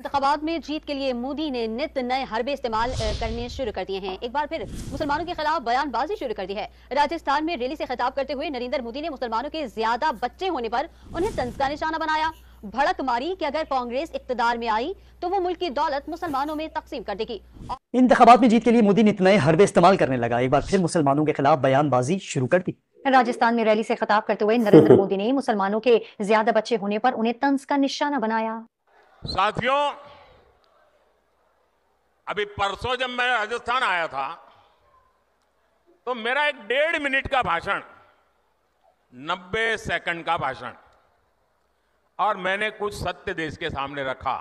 इंतबात में जीत के लिए मोदी ने नित नए हरबे इस्तेमाल करने शुरू कर दिए हैं। एक बार फिर मुसलमानों के खिलाफ बयानबाजी शुरू कर दी है। राजस्थान में रैली से खिताब करते हुए नरेंद्र मोदी ने मुसलमानों के ज़्यादा बच्चे होने पर उन्हें तंज का निशाना बनाया। भड़क मारी कि अगर कांग्रेस इकतदार में आई तो वो मुल्क की दौलत मुसलमानों में तकसीम कर देगी। इंतबात में जीत के लिए मोदी नित नए हरबे इस्तेमाल करने लगा। एक बार फिर मुसलमानों के खिलाफ बयानबाजी शुरू कर दी। राजस्थान में रैली से खिताब करते हुए नरेंद्र मोदी ने मुसलमानों के ज़्यादा बच्चे होने पर उन्हें तंज का निशाना बनाया। साथियों, अभी परसों जब मैं राजस्थान आया था तो मेरा एक डेढ़ मिनट का भाषण, नब्बे सेकंड का भाषण, और मैंने कुछ सत्य देश के सामने रखा,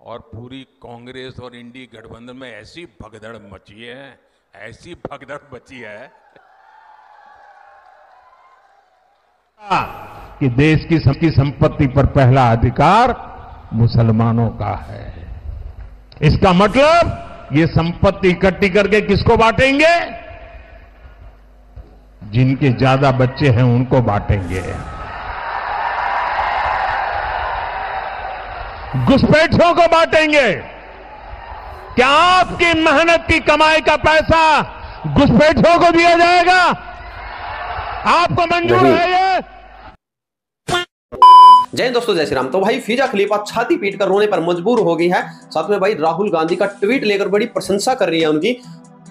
और पूरी कांग्रेस और इंडी गठबंधन में ऐसी भगदड़ मची है, ऐसी भगदड़ मची है। कि देश की सबकी संपत्ति पर पहला अधिकार मुसलमानों का है। इसका मतलब ये संपत्ति इकट्ठी करके किसको बांटेंगे? जिनके ज़्यादा बच्चे हैं उनको बांटेंगे। घुसपैठियों को बांटेंगे। क्या आपकी मेहनत की कमाई का पैसा घुसपैठियों को दिया जाएगा? आपको मंजूर है ये? जय दोस्तों, जय श्री राम। तो भाई, फिजा खलीफा छाती पीट कर रोने पर मजबूर हो गई है। साथ में भाई, राहुल गांधी का ट्वीट लेकर बड़ी प्रशंसा कर रही है उनकी।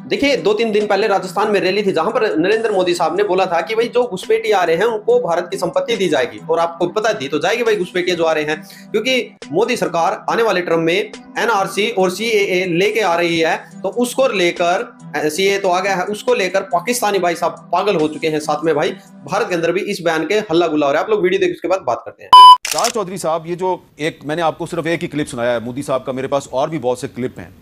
देखिए दो तीन दिन पहले राजस्थान में रैली थी, जहाँ पर नरेंद्र मोदी साहब ने बोला था कि भाई, जो घुसपैठी आ रहे हैं, उनको भारत की संपत्ति दी जाएगी। और आपको पता दी तो जाएगी भाई घुसपैठिया जो आ रहे हैं। क्योंकि मोदी सरकार आने वाले टर्म में एनआरसी और सीएए लेके आ रही है तो उसको लेकर सीए तो आ गया है। उसको लेकर पाकिस्तानी भाई साहब पागल हो चुके हैं साथ में भाई। भारत के अंदर भी इस बयान के हल्ला गुल्ला हो रहा है। आप लोग वीडियो देख उसके बाद बात करते हैं। राज चौधरी साहब ये जो एक मैंने आपको सिर्फ़ एक ही क्लिप सुनाया है मोदी साहब का मेरे पास और भी बहुत से क्लिप हैं।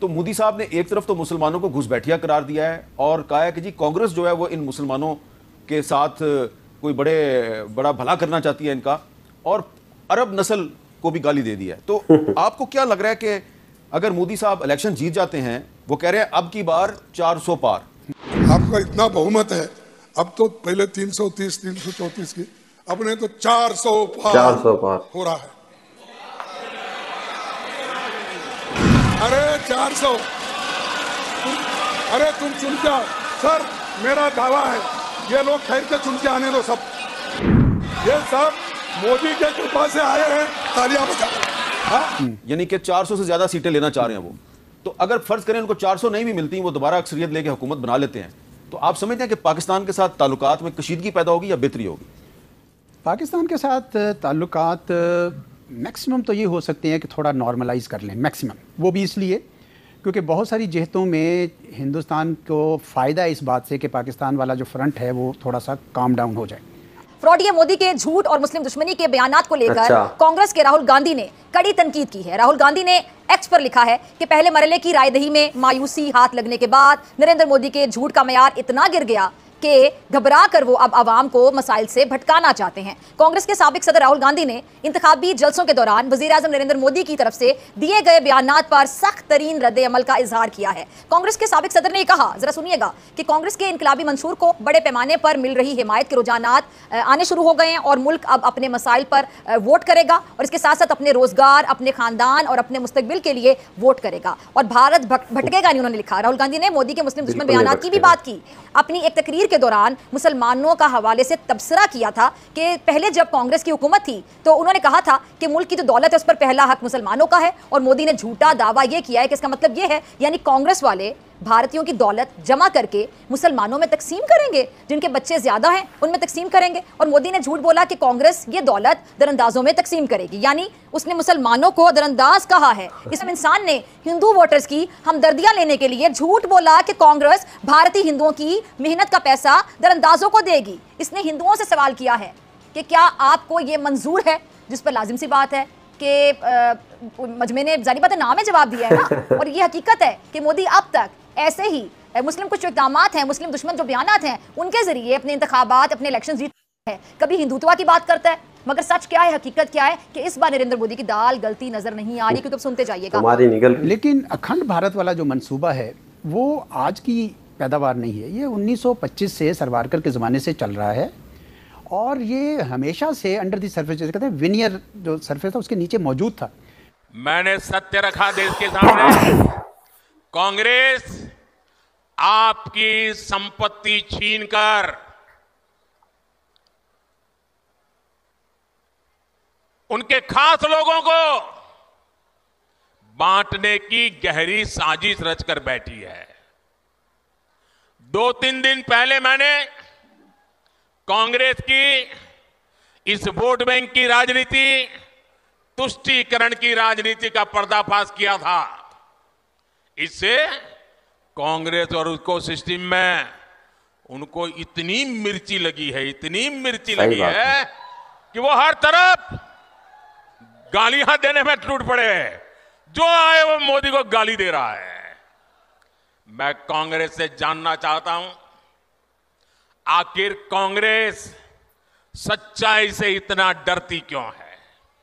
तो मोदी साहब ने एक तरफ़ तो मुसलमानों को घुसपैठिया करार दिया है और कहा है कि जी कांग्रेस जो है वो इन मुसलमानों के साथ कोई बड़े बड़ा भला करना चाहती है इनका और अरब नस्ल को भी गाली दे दिया है। तो आपको क्या लग रहा है कि अगर मोदी साहब इलेक्शन जीत जाते हैं वो कह रहे हैं अब की बार 400 पार। आपका इतना बहुमत है अब तो पहले 330 334 की अपने तो 400 पार 400 पार। हो रहा है। अरे 400 अरे तुम चुन के सर मेरा दावा है ये लोग ठहर के चुन के आने दो सब। ये सब मोदी के कृपा से आए हैं तालियाँ बजा यानी कि 400 से ज़्यादा सीटें लेना चाह रहे हैं वो। तो अगर फ़र्ज़ करें उनको 400 नहीं भी मिलती, वो दोबारा अक्सरियत लेके हुकूमत बना लेते हैं। तो आप समझते हैं कि पाकिस्तान के साथ ताल्लुकात में कशीदगी पैदा होगी या बेहतरी होगी? पाकिस्तान के साथ ताल्लुकात मैक्सिमम तो ये हो सकते हैं कि थोड़ा नॉर्मलाइज कर लें, मैक्सिमम। वो भी इसलिए क्योंकि बहुत सारी जहतों में हिंदुस्तान को फ़ायदा इस बात से कि पाकिस्तान वाला जो फ्रंट है वो थोड़ा सा काम डाउन हो जाए। फ्रॉडिया मोदी के झूठ और मुस्लिम दुश्मनी के बयान को लेकर अच्छा। कांग्रेस के राहुल गांधी ने कड़ी तनकीद की है राहुल गांधी ने एक्स पर लिखा है कि पहले मरले की रायदही में मायूसी हाथ लगने के बाद नरेंद्र मोदी के झूठ का मैार इतना गिर गया कि घबरा कर वो अब आवाम को मसाइल से भटकाना चाहते हैं। कांग्रेस के सबक सदर राहुल गांधी ने इंतखाबी जलसों के दौरान वज़ीर आज़म नरेंद्र मोदी की तरफ़ से दिए गए बयानात पर सख्त तरीन रद्द अमल का इजहार किया है। कांग्रेस के सबक सदर ने कहा जरा सुनिएगा कि कांग्रेस के इनकलाबी मंसूर को बड़े पैमाने पर मिल रही हिमायत के रुझानात अ, आने शुरू हो गए हैं और मुल्क अब अपने मसाइल पर वोट करेगा और इसके साथ साथ अपने रोज़गार अपने खानदान और अपने मुस्तकबिल के लिए वोट करेगा। और भारत भटकेगा नहीं उन्होंने लिखा। राहुल गांधी ने मोदी के मुस्लिम दुश्मन बयान की भी बात की। अपनी एक तकरीर के दौरान मुसलमानों का हवाले से तबसरा किया था कि पहले जब कांग्रेस की हुकूमत थी तो उन्होंने कहा था कि मुल्क की जो दौलत है, उस पर पहला हक मुसलमानों का है और मोदी ने झूठा दावा यह किया है कि इसका मतलब यह है, यानी कांग्रेस वाले भारतीयों की दौलत जमा करके मुसलमानों में तकसीम करेंगे, जिनके बच्चे ज़्यादा हैं, उनमें तकसीम करेंगे। और मोदी ने झूठ बोला कि कांग्रेस ये दौलत दरअंदाजों में तकसीम करेगी। यानी उसने मुसलमानों को दरअंदाज कहा है। इस इंसान ने, हिंदू वोटर्स की हमदर्दियाँ लेने के लिए झूठ बोला कि कांग्रेस भारतीय हिंदुओं की मेहनत का पैसा दरअंदाजों को देगी। इसने हिंदुओं से सवाल किया है कि क्या आपको ये मंजूर है? जिस पर लाजिम सी बात है कि मजमे ने जारी बात है नाम में जवाब दिया है ना? और ये हकीकत है कि मोदी अब तक ऐसे ही मुस्लिम कुछ जो इकदाम हैं मुस्लिम दुश्मन जो बयान हैं उनके ज़रिए अपने इंतखाबात अपने इलेक्शन जीत है। कभी हिंदुत्व की बात करता है मगर सच क्या है हकीकत क्या है कि इस बार नरेंद्र मोदी की दाल गलती नज़र नहीं आ रही क्योंकि सुनते जाइएगा। लेकिन अखंड भारत वाला जो मंसूबा है वो आज की पैदावार नहीं है। ये 1925 से सरवारकर के ज़माने से चल रहा है और ये हमेशा से अंडर दी सरफेस जैसे कहते हैं विनियर जो सरफेस था उसके नीचे मौजूद था। मैंने सत्य रखा देश के सामने। कांग्रेस आपकी संपत्ति छीनकर उनके खास लोगों को बांटने की गहरी साजिश रचकर बैठी है। दो तीन दिन पहले मैंने कांग्रेस की, इस वोट बैंक की राजनीति, तुष्टीकरण की राजनीति का पर्दाफाश किया था। इससे कांग्रेस और उसको सिस्टम में उनको इतनी मिर्ची लगी है इतनी मिर्ची लगी है। है। कि वो हर तरफ़ गालियाँ देने में टूट पड़े जो आए वो मोदी को गाली दे रहा है। मैं कांग्रेस से जानना चाहता हूँ आखिर कांग्रेस सच्चाई से इतना डरती क्यों है?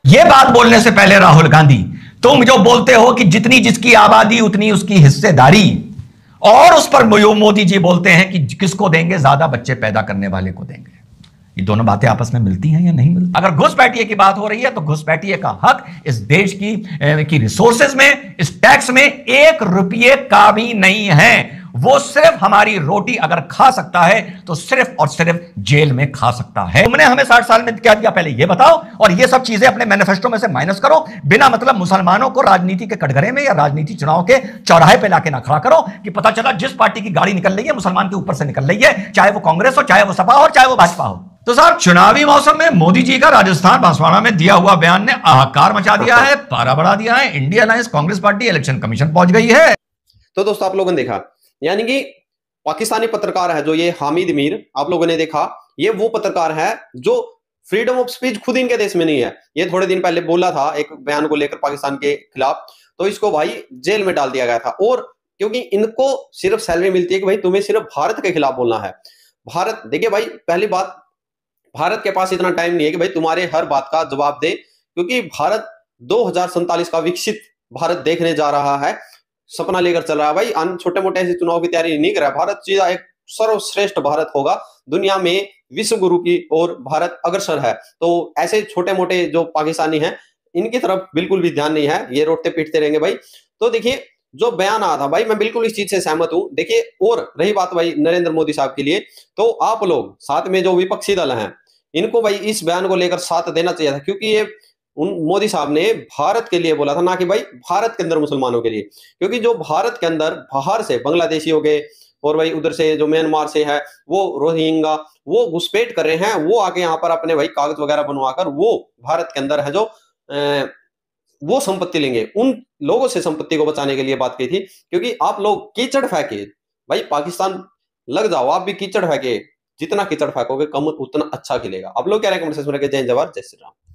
ये बात बोलने से पहले राहुल गांधी तुम जो बोलते हो कि जितनी जिसकी आबादी उतनी उसकी हिस्सेदारी। और उस पर मोदी जी बोलते हैं कि किसको देंगे? ज़्यादा बच्चे पैदा करने वाले को देंगे। ये दोनों बातें आपस में मिलती हैं या नहीं मिलती? अगर घुसपैठिए की बात हो रही है तो घुसपैठिए का हक इस देश की की रिसोर्सेज में, इस टैक्स में एक रुपये का भी नहीं है। वो सिर्फ़ हमारी रोटी अगर खा सकता है तो सिर्फ़ और सिर्फ़ जेल में खा सकता है। तुमने हमें साठ साल में क्या दिया? पहले ये बताओ, और ये सब चीज़ें अपने मैनिफेस्टो में से माइनस करो। बिना मतलब मुसलमानों को राजनीति के कटघरे में या राजनीति चुनाव के चौराहे पे लाके ना खड़ा करो कि पता चला जिस पार्टी की गाड़ी निकल रही है, मुसलमान के ऊपर से निकल रही है, चाहे वो कांग्रेस हो, चाहे वो सपा हो चाहे वो भाजपा हो। तो साहब, चुनावी मौसम में मोदी जी का राजस्थान बांसवाड़ा में दिया हुआ बयान ने आहाकार मचा दिया है, पारा बढ़ा दिया है, India alliance Congress party election commission पहुँच गई है। तो दोस्तों, आप लोगों ने देखा यानी कि पाकिस्तानी पत्रकार है जो ये हामिद मीर, आप लोगों ने देखा, ये वो पत्रकार है जो फ्रीडम ऑफ़ स्पीच खुद इनके देश में नहीं है। ये थोड़े दिन पहले बोला था एक बयान को लेकर पाकिस्तान के खिलाफ तो इसको भाई जेल में डाल दिया गया था। और क्योंकि इनको सिर्फ़ सैलरी मिलती है कि भाई तुम्हें सिर्फ़ भारत के खिलाफ बोलना है। भारत, देखिए भाई, पहली बात, भारत के पास इतना टाइम नहीं है कि भाई तुम्हारे हर बात का जवाब दे, क्योंकि भारत दो का विकसित भारत देखने जा रहा है। सपना लेकर चल रहा है। भाई, अन छोटे मोटे ऐसे चुनाव की तैयारी नहीं कर रहा। भारत सीधा एक सर्वश्रेष्ठ भारत होगा। दुनिया में विश्व गुरु की ओर भारत अग्रसर है। तो ऐसे छोटे मोटे जो पाकिस्तानी हैं, इनकी तरफ़ बिल्कुल भी ध्यान नहीं है। ये रोटते पीटते रहेंगे भाई। तो देखिए, जो बयान आया था भाई, मैं बिल्कुल इस चीज़ से सहमत हूँ। देखिए, और रही बात भाई नरेंद्र मोदी साहब के लिए तो आप लोग साथ में जो विपक्षी दल हैं, इनको भाई इस बयान को लेकर साथ देना चाहिए था, क्योंकि ये उन मोदी साहब ने भारत के लिए बोला था ना कि भाई भारत के अंदर मुसलमानों के लिए। क्योंकि जो भारत के अंदर बाहर से बांग्लादेशी हो गए और भाई उधर से जो म्यांमार से है वो रोहिंगा वो घुसपैठ कर रहे हैं वो आके यहाँ पर अपने भाई कागज़ वगैरह बनवाकर वो भारत के अंदर है जो अ, वो संपत्ति लेंगे। उन लोगों से संपत्ति को बचाने के लिए बात की थी क्योंकि आप लोग कीचड़ फेंके भाई पाकिस्तान लग जाओ आप भी कीचड़ फेंके जितना कीचड़ फेंकोगे कम उतना अच्छा खिलेगा। आप लोग क्या में जय जवाहर जय श्री राम।